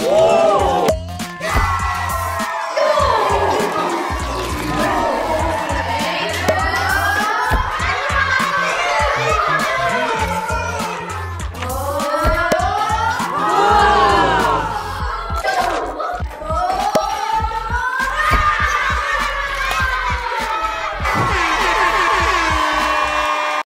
Whoa.